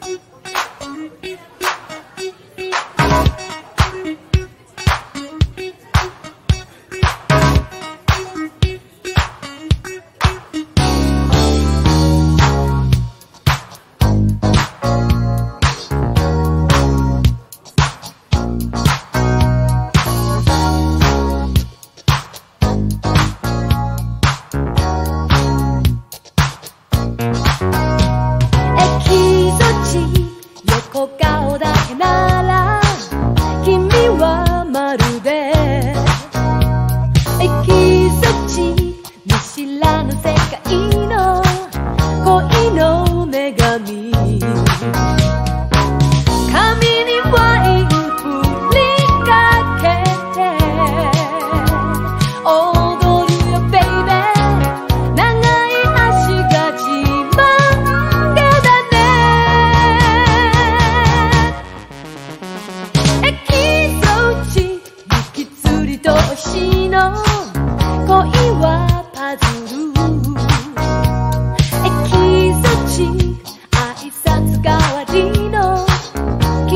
bye. love.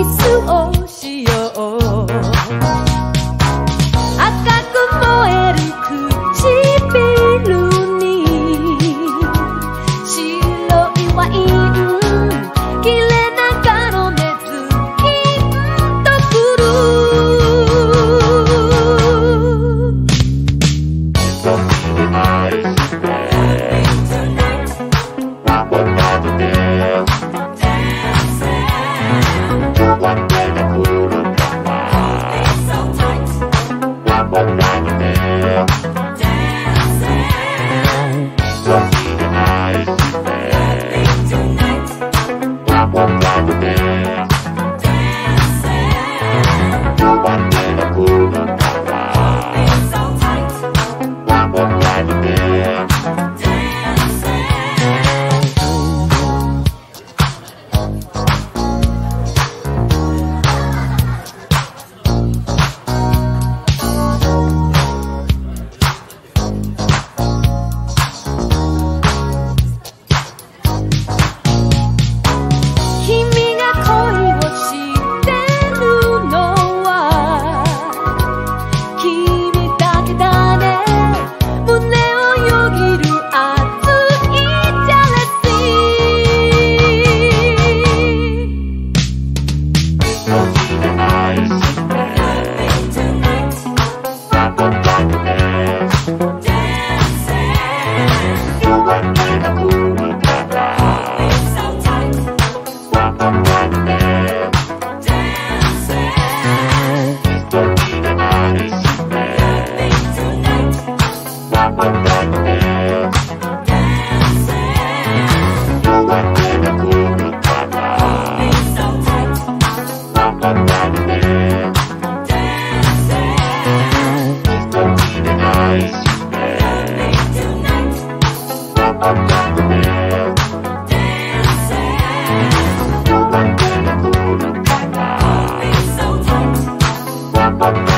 it's too old. Bye.